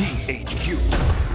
THQ.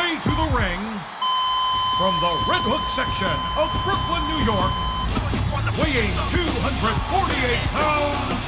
way to the ring, from the Red Hook section of Brooklyn, New York, weighing 248 pounds,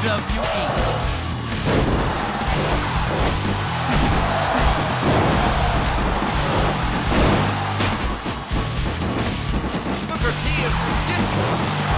WWE. Booker T is ridiculous.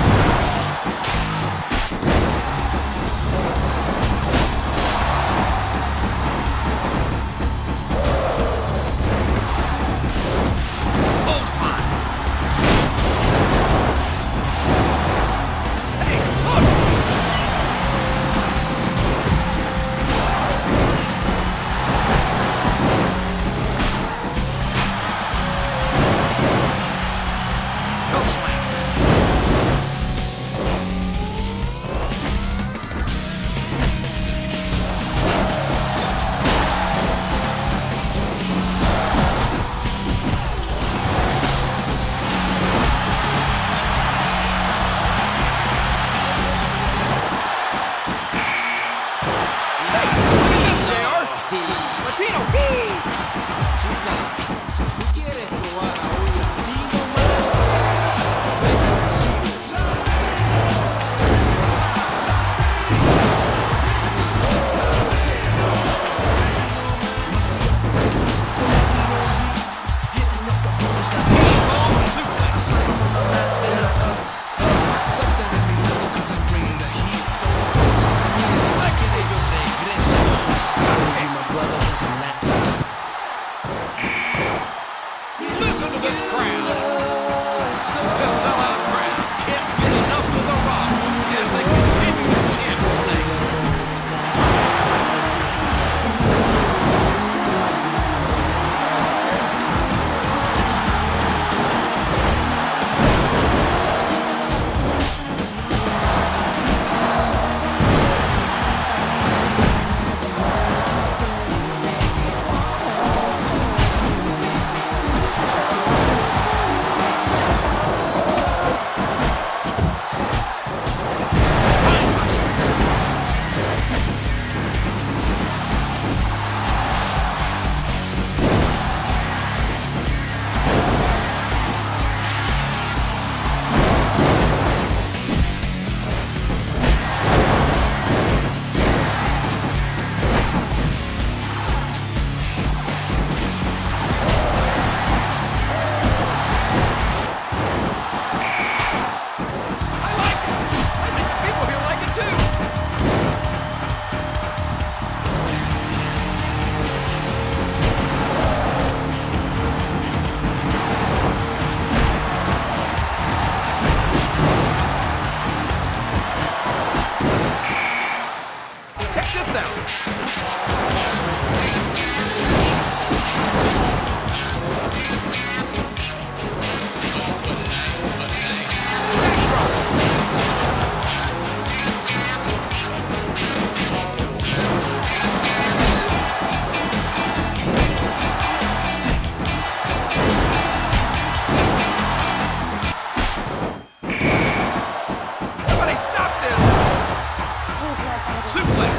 Simply.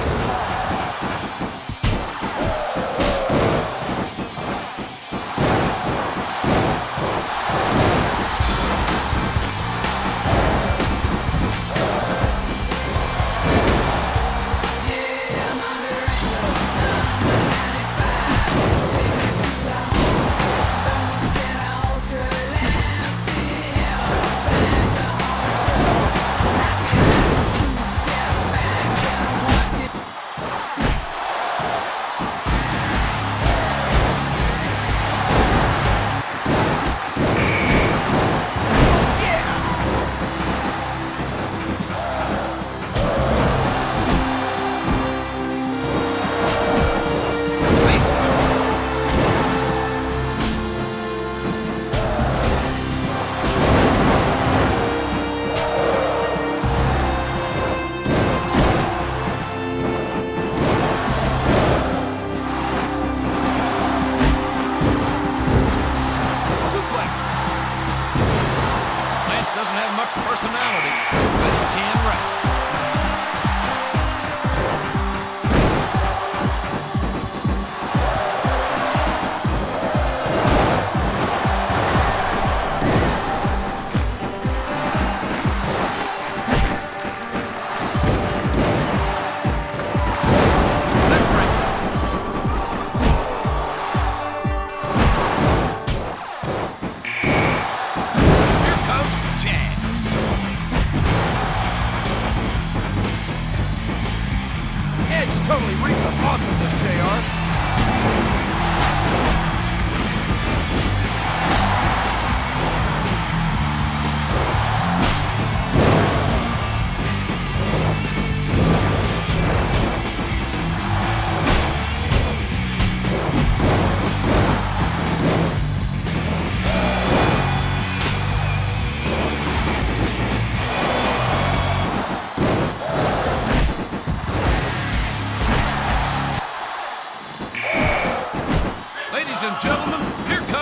much personality, but he can wrestle. Ladies and gentlemen, here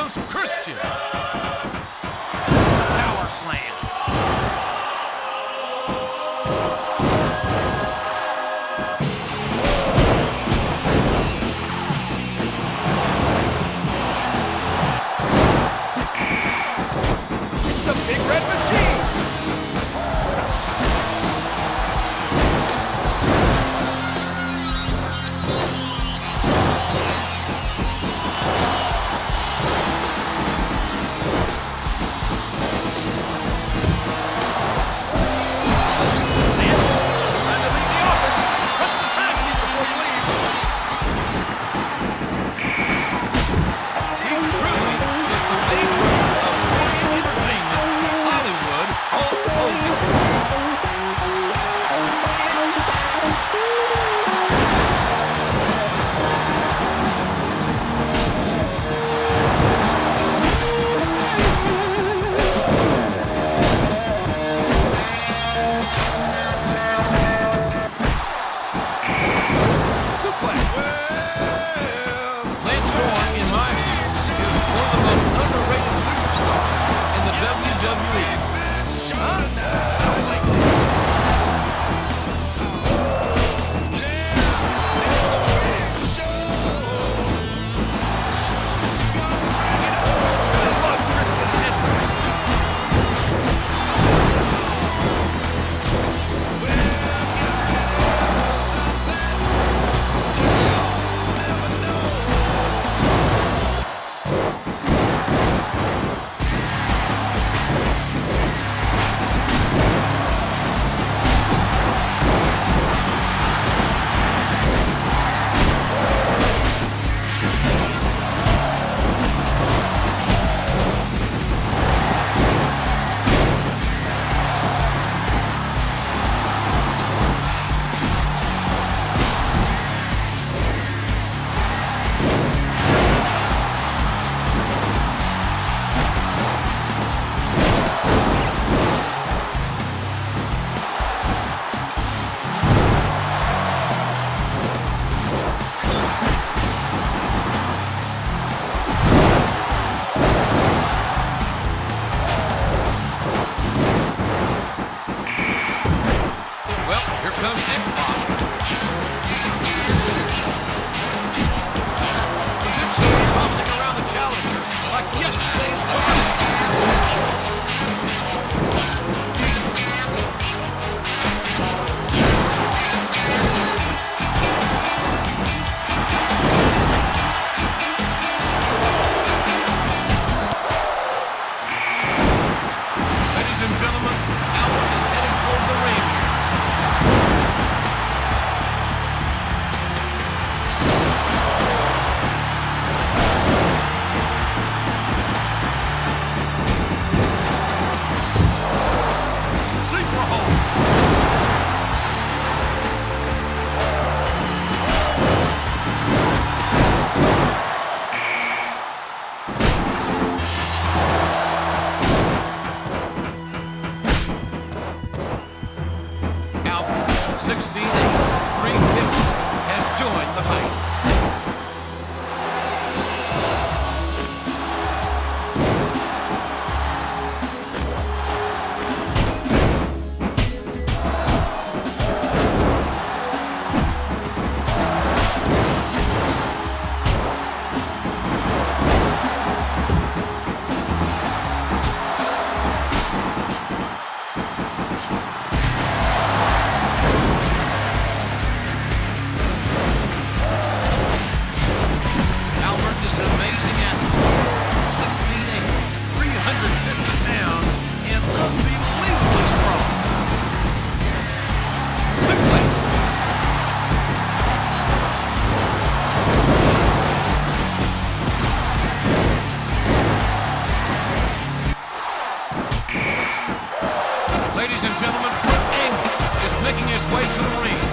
point.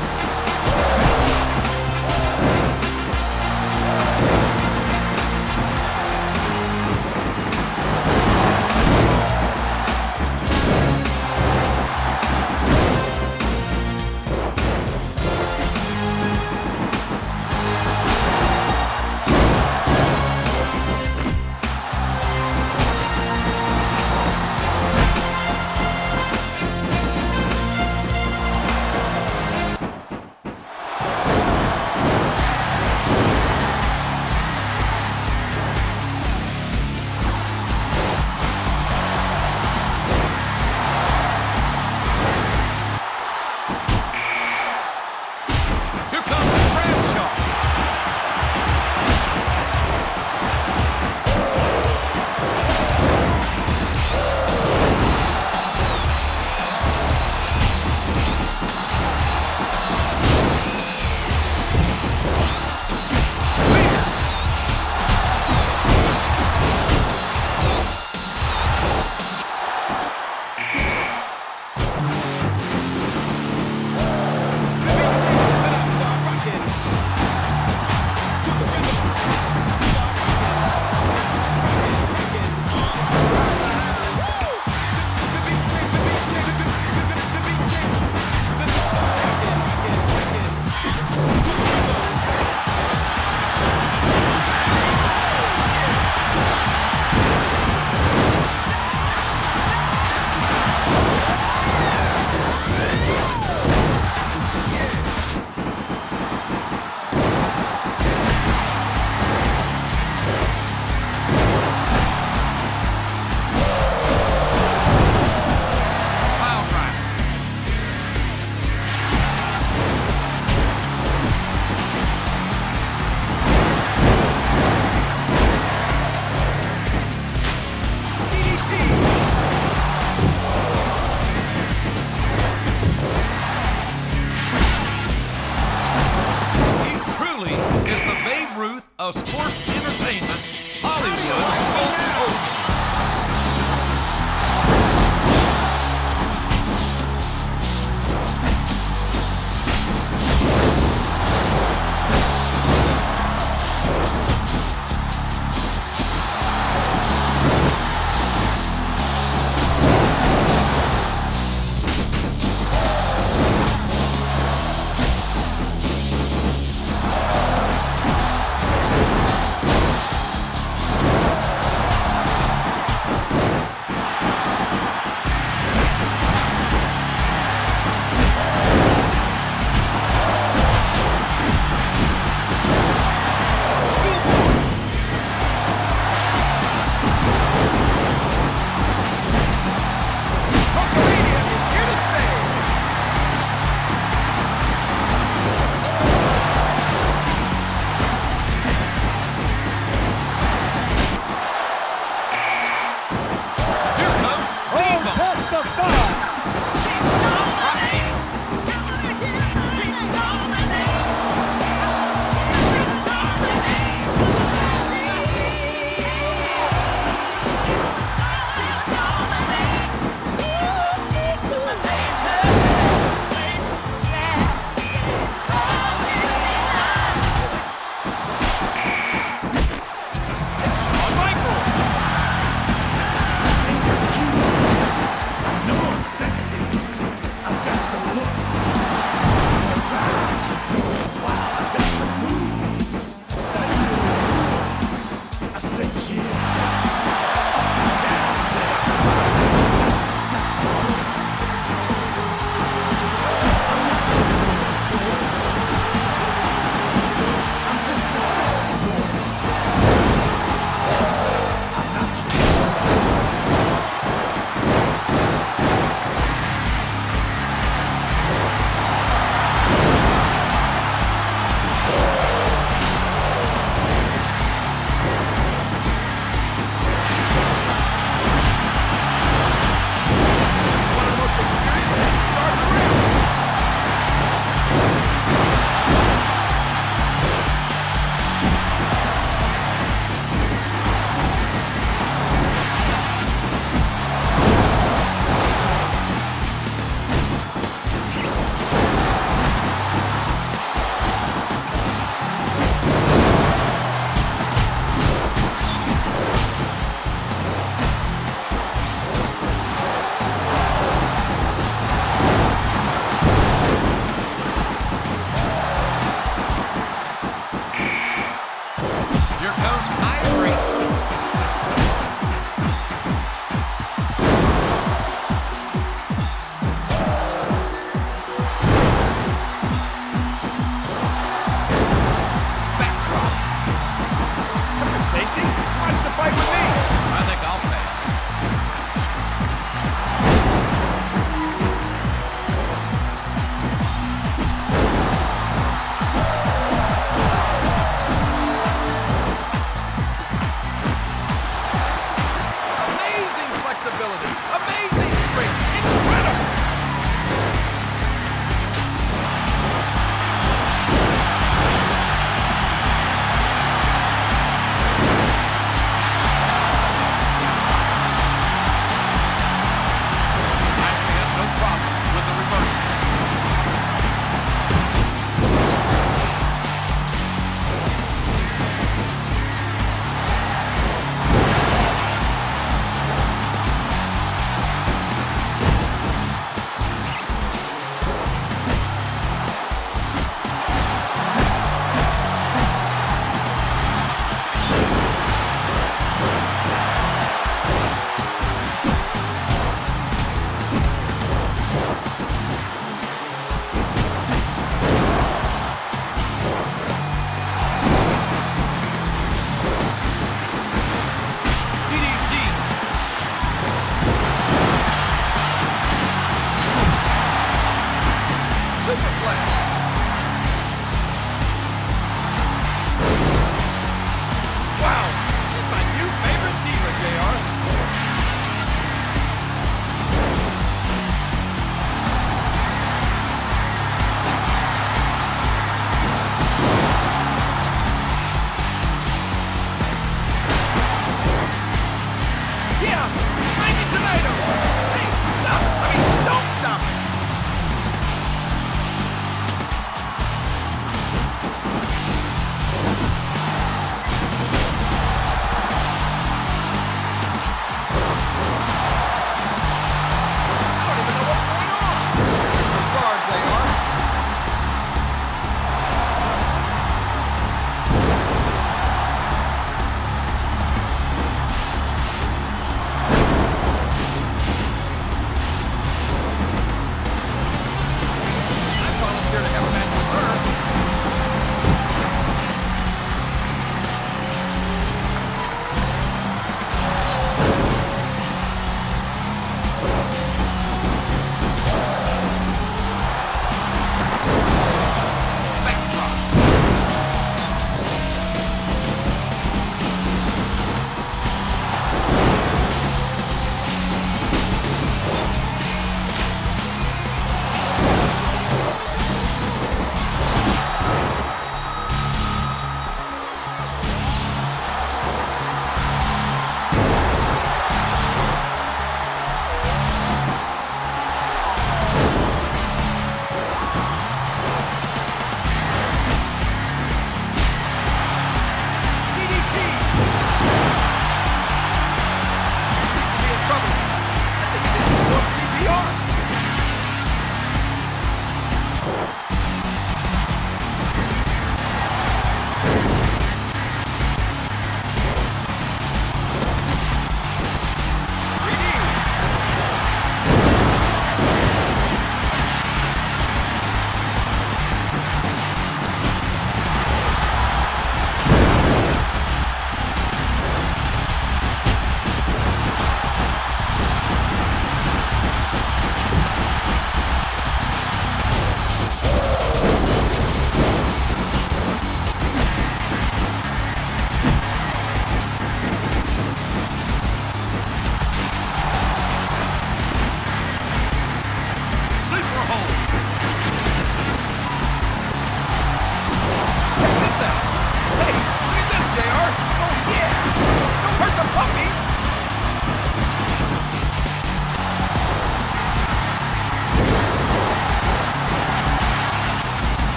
entertainment, Hollywood.